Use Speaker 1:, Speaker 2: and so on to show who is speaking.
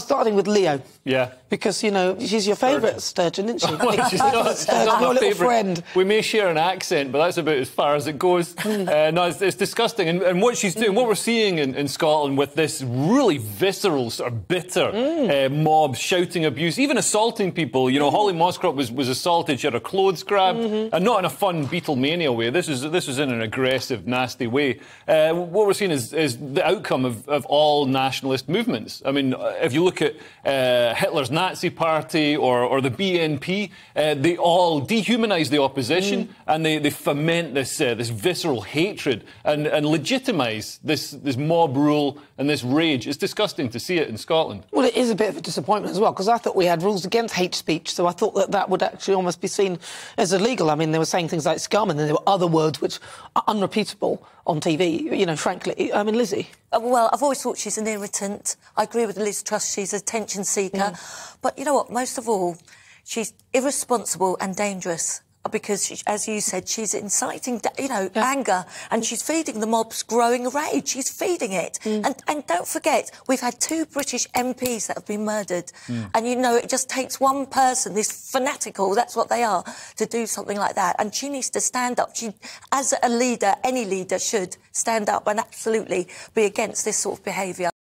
Speaker 1: Starting with Leo.
Speaker 2: Yeah.
Speaker 1: Because, you know, she's your favourite sturgeon, isn't she?
Speaker 2: well, she's not,
Speaker 1: sturgeon,
Speaker 2: not
Speaker 1: your little friend.
Speaker 2: We may share an accent, but that's about as far as it goes.
Speaker 1: Hmm.
Speaker 2: uh, no, it's, it's disgusting. And, and, what she's doing, what we're seeing in, in, Scotland with this really visceral, sort of bitter
Speaker 1: Mm.
Speaker 2: uh, mob shouting abuse, even assaulting people. You know,
Speaker 1: Hmm.
Speaker 2: Holly Moscrop was, was assaulted. She had her clothes grabbed,
Speaker 1: Mm-hmm.
Speaker 2: and not in a fun Beatlemania way. This was this was in an aggressive, nasty way. Uh, what we're seeing is, is the outcome of, of all nationalist movements. I mean, if you look at uh, Hitler's Nazi Party or, or the BNP, uh, they all dehumanise the opposition
Speaker 1: Mm.
Speaker 2: and they, they foment this uh, this visceral hatred and, and legitimise this, this mob rule and this rage. It's disgusting to see it in Scotland.
Speaker 1: Well, it is a bit of a disappointment as well, because I thought we had rules against hate speech, so I thought that that would actually almost be seen as illegal. I mean, they were saying things like scum, and then there were other words which are unrepeatable on TV, you know, frankly. I mean, Lizzie.
Speaker 3: Uh, well, I've always thought she's an irritant. I agree with Liz Truss, she's a attention seeker. Mm. But you know what? Most of all, she's irresponsible and dangerous. Uh, because, she, as you said, she's inciting, you know, anger, and mm. she's feeding the mob's growing rage. She's feeding it, mm. and and don't forget, we've had two British MPs that have been murdered, and you know, it just takes one person, this fanatical, that's what they are, to do something like that. And she needs to stand up. She, as a leader, any leader should stand up and absolutely be against this sort of behaviour.